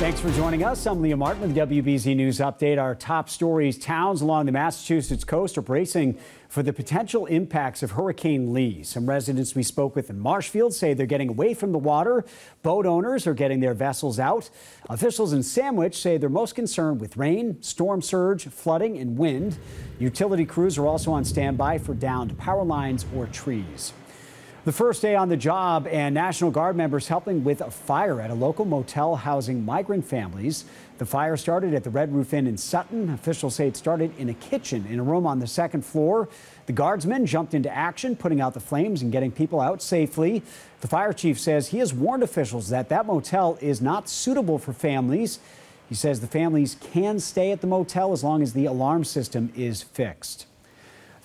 Thanks for joining us. I'm Liam Martin with WBZ News Update. Our top stories towns along the Massachusetts coast are bracing for the potential impacts of Hurricane Lee. Some residents we spoke with in Marshfield say they're getting away from the water. Boat owners are getting their vessels out. Officials in Sandwich say they're most concerned with rain, storm surge, flooding, and wind. Utility crews are also on standby for downed power lines or trees. The first day on the job and National Guard members helping with a fire at a local motel housing migrant families. The fire started at the Red Roof Inn in Sutton. Officials say it started in a kitchen in a room on the second floor. The guardsmen jumped into action, putting out the flames and getting people out safely. The fire chief says he has warned officials that that motel is not suitable for families. He says the families can stay at the motel as long as the alarm system is fixed.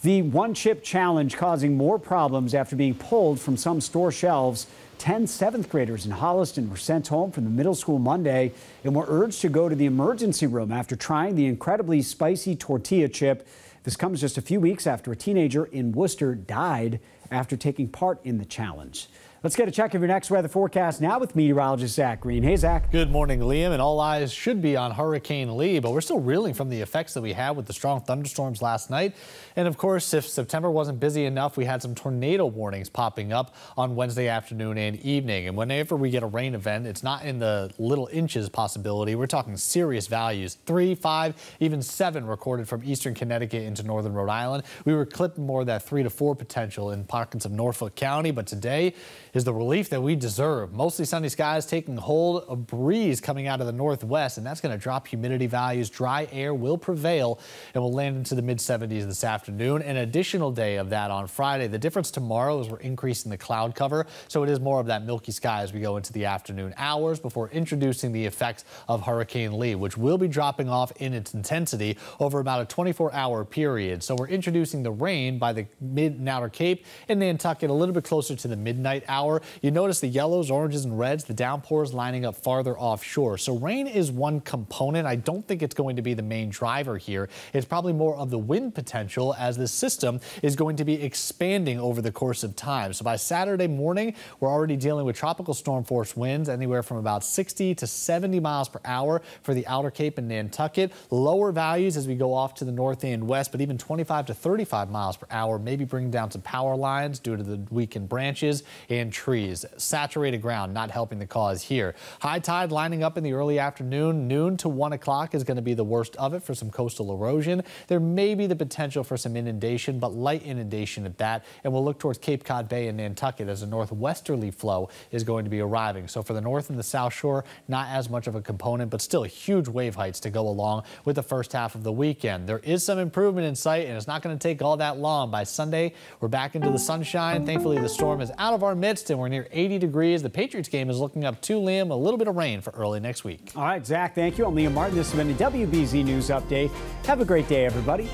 The one chip challenge causing more problems after being pulled from some store shelves. 10 seventh graders in Holliston were sent home from the middle school Monday and were urged to go to the emergency room after trying the incredibly spicy tortilla chip. This comes just a few weeks after a teenager in Worcester died after taking part in the challenge. Let's get a check of your next weather forecast now with meteorologist Zach Green. Hey, Zach. Good morning, Liam. And all eyes should be on Hurricane Lee, but we're still reeling from the effects that we had with the strong thunderstorms last night. And of course, if September wasn't busy enough, we had some tornado warnings popping up on Wednesday afternoon and evening. And whenever we get a rain event, it's not in the little inches possibility. We're talking serious values three, five, even seven recorded from eastern Connecticut into northern Rhode Island. We were clipping more of that three to four potential in pockets of Norfolk County, but today is the relief that we deserve. Mostly sunny skies taking hold, a breeze coming out of the northwest, and that's going to drop humidity values. Dry air will prevail and will land into the mid 70s this afternoon. An additional day of that on Friday. The difference tomorrow is we're increasing the cloud cover, so it is more of that milky sky as we go into the afternoon hours before introducing the effects of Hurricane Lee, which will be dropping off in its intensity over about a 24 hour period. So we're introducing the rain by the mid and outer Cape and Nantucket a little bit closer to the midnight hour hour. You notice the yellows, oranges, and reds, the downpours lining up farther offshore. So rain is one component. I don't think it's going to be the main driver here. It's probably more of the wind potential as the system is going to be expanding over the course of time. So by Saturday morning, we're already dealing with tropical storm force winds anywhere from about 60 to 70 miles per hour for the outer Cape and Nantucket. Lower values as we go off to the north and west, but even 25 to 35 miles per hour, maybe bringing down some power lines due to the weakened branches and trees. Saturated ground not helping the cause here. High tide lining up in the early afternoon. Noon to 1 o'clock is going to be the worst of it for some coastal erosion. There may be the potential for some inundation, but light inundation at that. And we'll look towards Cape Cod Bay and Nantucket as a northwesterly flow is going to be arriving. So for the north and the south shore, not as much of a component, but still huge wave heights to go along with the first half of the weekend. There is some improvement in sight, and it's not going to take all that long. By Sunday, we're back into the sunshine. Thankfully, the storm is out of our midst and we're near 80 degrees. The Patriots game is looking up to Liam. A little bit of rain for early next week. All right, Zach, thank you. I'm Liam Martin. This has been the WBZ News Update. Have a great day, everybody.